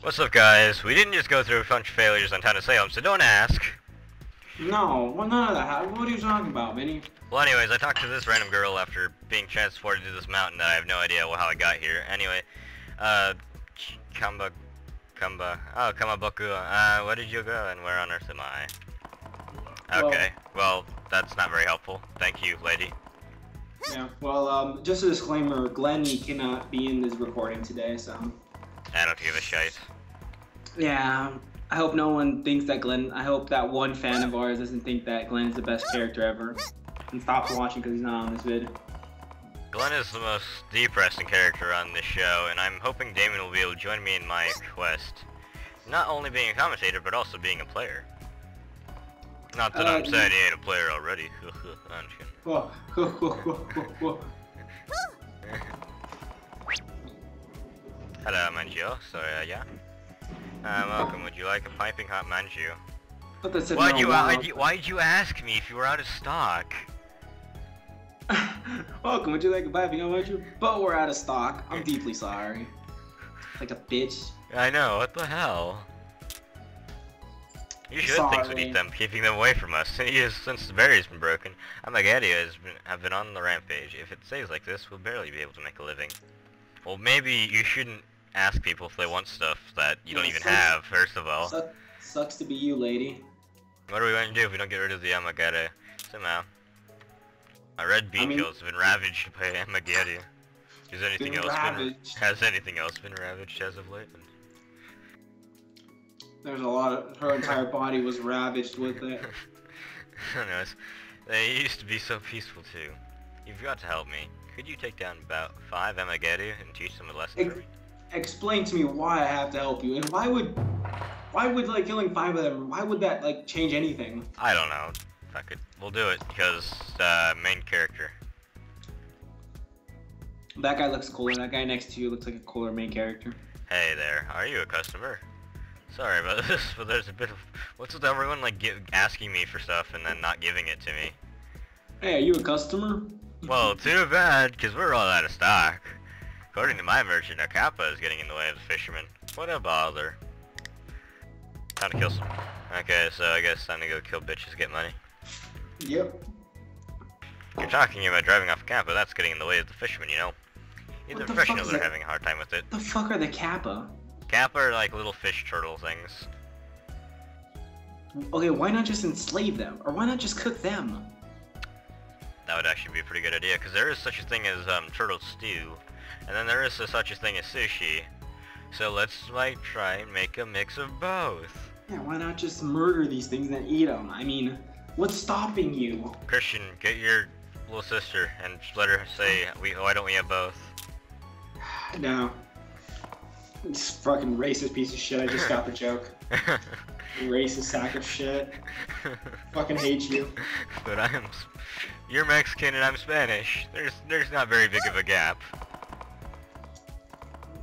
What's up, guys? We didn't just go through a bunch of failures on Town of Salem, so don't ask. No, well, none of that. What are you talking about, Vinny? Well, anyways, I talked to this random girl after being transported to this mountain that I have no idea how I got here. Anyway, uh, Kamba, Kamba, oh, Kamaboku, uh, where did you go and where on earth am I? Okay, well, that's not very helpful. Thank you, lady. Yeah. Well, um, just a disclaimer: Glenny cannot be in this recording today, so. Don't give a shite. Yeah. I hope no one thinks that Glenn. I hope that one fan of ours doesn't think that Glenn is the best character ever, and stops watching because he's not on this vid. Glenn is the most depressing character on this show, and I'm hoping Damon will be able to join me in my quest. Not only being a commentator, but also being a player. Not that Uh, I'm saying he ain't a player already. Hello, Manju. So, uh, yeah. Uh, welcome. Would you like a piping hot Manju? Why'd no you, why'd you, why'd you ask me if you were out of stock? Welcome. Would you like a piping hot Manju? But we're out of stock. I'm deeply sorry. Like a bitch. I know, what the hell? You should think Sorry. beneath them, keeping them away from us. Since the barrier's been broken, Amagadia has been, have been on the rampage. If it stays like this, we'll barely be able to make a living. Well, maybe you shouldn't ask people if they want stuff that you don't even have, first of all. Suck, sucks to be you, lady. What are we going to do if we don't get rid of the Amagadia? Somehow. My red bean I mean- been ravaged by Amagadia. Has anything Been else been... ravaged. Has anything else been ravaged as of late? There's a lot of her entire body was ravaged with it. Knows? They used to be so peaceful too. You've got to help me. Could you take down about five Amagedi and teach them a lesson Ex- for me? Explain to me why I have to help you, and why would, why would like killing five of them? Why would that like change anything? I don't know. Fuck it. We'll do it because uh, main character. That guy looks cooler. That guy next to you looks like a cooler main character. Hey there, are you a customer? Sorry about this, but there's a bit of what's with everyone like asking me for stuff and then not giving it to me. Hey, are you a customer? Well, too bad, because we're all out of stock. According to my merchant, a kappa is getting in the way of the fishermen. What a bother. Time to kill some. Okay, so I guess time to go kill bitches, get money. Yep. You're talking about driving off a kappa, that's getting in the way of the fishermen, you know. Even the professionals are having a hard time with it. The fuck are the kappa? Kappa are like little fish turtle things. Okay, why not just enslave them, or why not just cook them? That would actually be a pretty good idea, because there is such a thing as um, turtle stew, and then there is such a thing as sushi. So let's like try and make a mix of both. Yeah, why not just murder these things and eat them? I mean, what's stopping you? Christian, get your little sister and just let her say, "We why don't we have both?" No. This fucking racist piece of shit. I just got the joke. Racist sack of shit. Fucking hate you. but I'm, you're Mexican and I'm Spanish. There's there's not very big of a gap.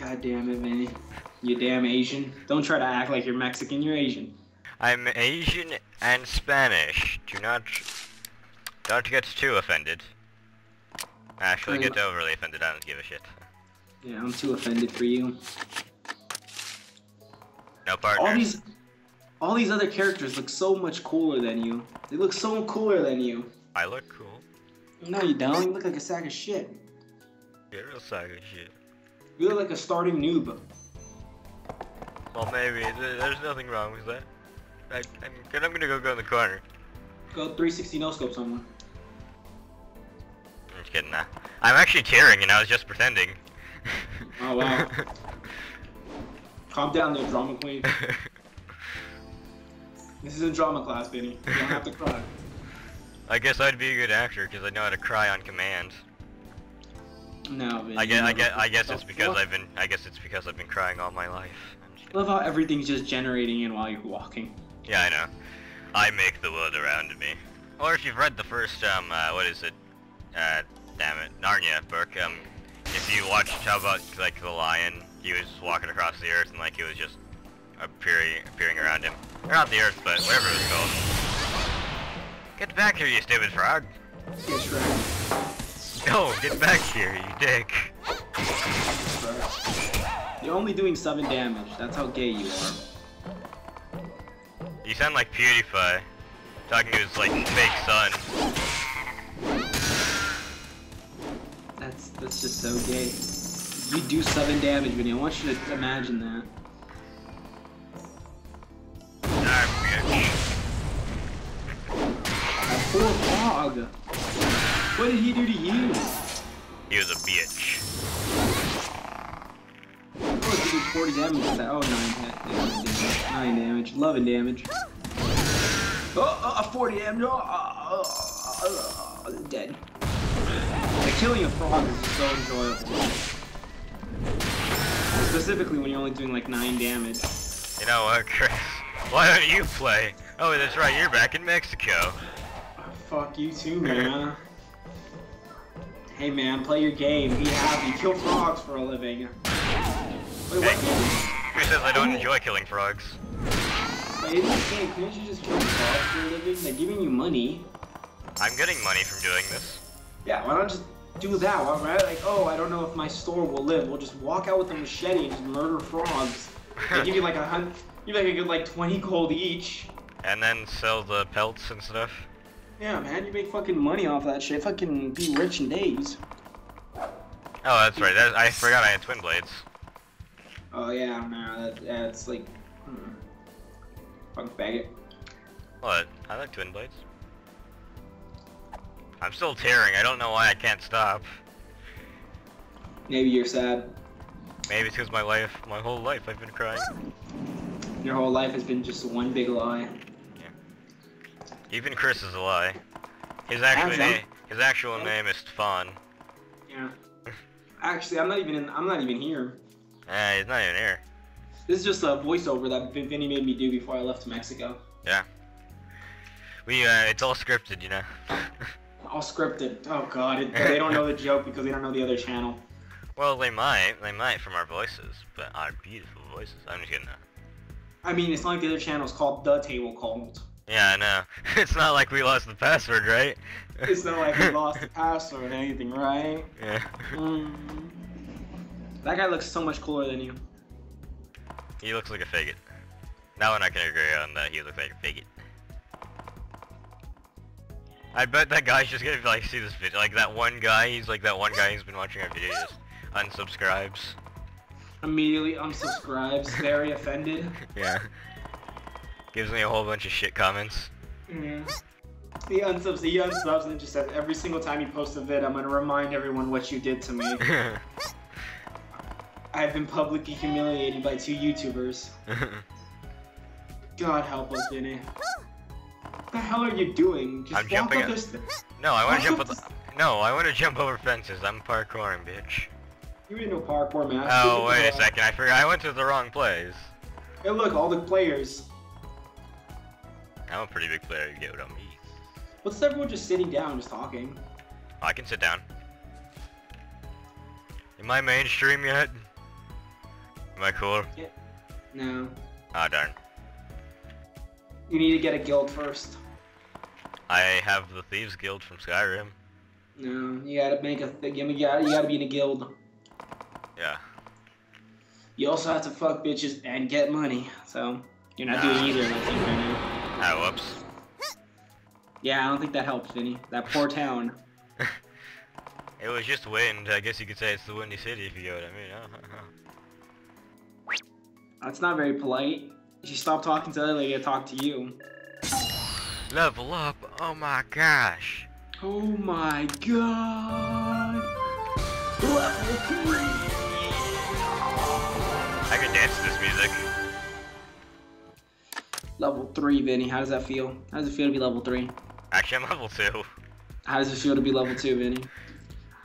God damn it, Vinny. You damn Asian. Don't try to act like you're Mexican, you're Asian. I'm Asian and Spanish. Do not, don't get too offended. Actually, I'm- get overly offended. I don't give a shit. Yeah, I'm too offended for you. No partners. All these all these other characters look so much cooler than you. They look so cooler than you. I look cool. No, you don't. You look like a sack of shit. You're real saga shit. You look like a starting noob. Well, maybe there's nothing wrong with that. I, I'm, good- I'm gonna go go in the corner. Go 360 no scope someone. I'm just kidding. Nah. I'm actually tearing, and I was just pretending. Oh, wow. Calm down there, drama queen. This is a drama class, Vinny. You don't have to cry. I guess I'd be a good actor because I know how to cry on command. No, I guess, I guess, I guess it's because? I've been, I guess it's because I've been crying all my life. I love how everything's just generating in while you're walking. Yeah, I know. I make the world around me. Or if you've read the first, um, uh, what is it? Uh, damn it, Narnia book. Um, if you watched how about like the lion, he was walking across the earth and like he was just appearing, appearing around him. Or not the earth, but whatever it was called. Get back here, you stupid frog! Get Shrek. No, get back here, you dick! You're only doing seven damage. That's how gay you are. You sound like PewDiePie. Talking to his like fake son. That's that's just so gay. You do seven damage, Vinny. I want you to imagine that. Bitch. That poor frog. What did he do to you? He was a bitch. Oh, he did 40 damage with that. Oh, 9 hit. Yeah, 9 damage. 9 damage. 11 damage. Oh, uh, 40 damage. Oh, uh, uh, uh, dead. The killing a frog is so enjoyable. Specifically when you're only doing like 9 damage. You know what, Chris? Why don't you play? Oh, that's right, you're back in Mexico. Fuck you too, man. hey man, play your game. Be happy. Kill frogs for a living. Wait, what? Hey. Chris says I don't enjoy killing frogs. Wait, in this game, can't you just kill frogs for a living? They're giving you money. I'm getting money from doing this. Yeah, why don't just do that? Why, right? Like, oh, I don't know if my store will live. We'll just walk out with a machete and just murder frogs. They give you like a hundred, you like a good like 20 gold each. And then sell the pelts and stuff. Yeah, man, you make fucking money off that shit. Fucking be rich in days. Oh, that's right. That, I forgot I had twin blades. Oh yeah, no, that, it's like, hmm. fuck faggot. What? I like twin blades. I'm still tearing. I don't know why I can't stop. Maybe you're sad. Maybe it's because my life, my whole life, I've been crying. Your whole life has been just one big lie. Even Chris is a lie. His actual Actually, name, his actual name is Stefan. Yeah. Actually, I'm not even in. I'm not even here. Eh, he's not even here. This is just a voiceover that Vinny made me do before I left Mexico. Yeah. We, uh, it's all scripted, you know. All scripted. Oh god, it, they don't know the joke because they don't know the other channel. well, they might, they might from our voices, but our beautiful voices. I'm just kidding. I mean, it's not like the other channel is called The Table Cult. Yeah, I know. It's not like we lost the password, right? It's not like we lost the password or anything, right? Yeah. Mm. That guy looks so much cooler than you. He looks like a faggot. Now we're not gonna agree on that. He looks like a faggot. I bet that guy's just gonna like see this video. Like that one guy, he's like that one guy who's been watching our videos. just Unsubscribes. Immediately unsubscribes, very offended. Yeah. Gives me a whole bunch of shit comments. Yeah. He unsubs, he unsubs and just says every single time you post a vid, I'm gonna remind everyone what you did to me. I've been publicly humiliated by two YouTubers. God help us, Vinny. What the hell are you doing? Just I'm jumping up no, I wanna jump up this- No, I wanna jump over fences. I'm parkouring, bitch. You ain't no parkour man. Oh, wait a second. I forgot. I went to the wrong place. Hey, look, all the players. I'm a pretty big player. You get what I mean. What's everyone just sitting down, just talking? I can sit down. Am I mainstream yet? Am I cool? Yeah. No. Ah, darn. You need to get a guild first. I have the Thieves Guild from Skyrim. No, you gotta make a thing. You gotta, you gotta be in a guild. Yeah. You also have to fuck bitches and get money. So you're not doing either. I think right now. Ah, whoops. Yeah, I don't think that helps, Vinny. That poor town. It was just wind. I guess you could say it's the Windy City if you get what I mean. That's not very polite. She stopped talking to other lady to talk to you. Level up. Oh my gosh. Oh my god. Level three. I could dance to this music. Level three, Vinny. How does that feel? How does it feel to be level three? Actually, I'm level 2. How does it feel to be level two, Vinny?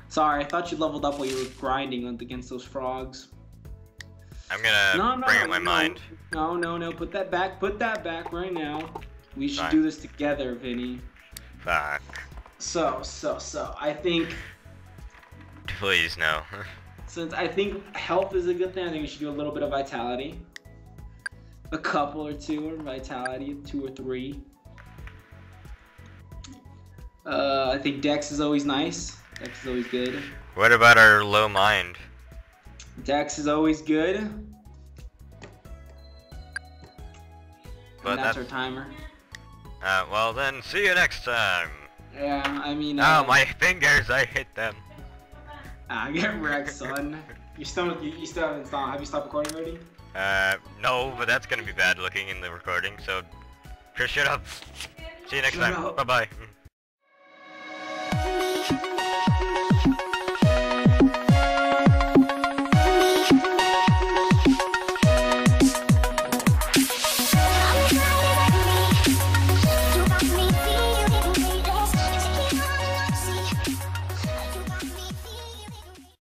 Sorry, I thought you leveled up while you were grinding against those frogs. I'm gonna no, no, bring up my no, mind. No, no, no. Put that back. Put that back right now. We should Fine. do this together, Vinny. Fuck. So, so, so. I think Please, no. since I think health is a good thing, I think we should do a little bit of vitality. A couple or two or vitality, two or three. Uh, I think Dex is always nice. Dex is always good. what about our low mind? Dex is always good. But that's that- our timer. Uh, well then, see you next time. Yeah, I mean. Oh, uh, my fingers, I hit them. I get wrecked, son. You still, you, you still haven't stopped. Have you stopped recording already? Uh, no, but that's gonna be bad looking in the recording, so... Chris, shut up. See you next time. Bye-bye.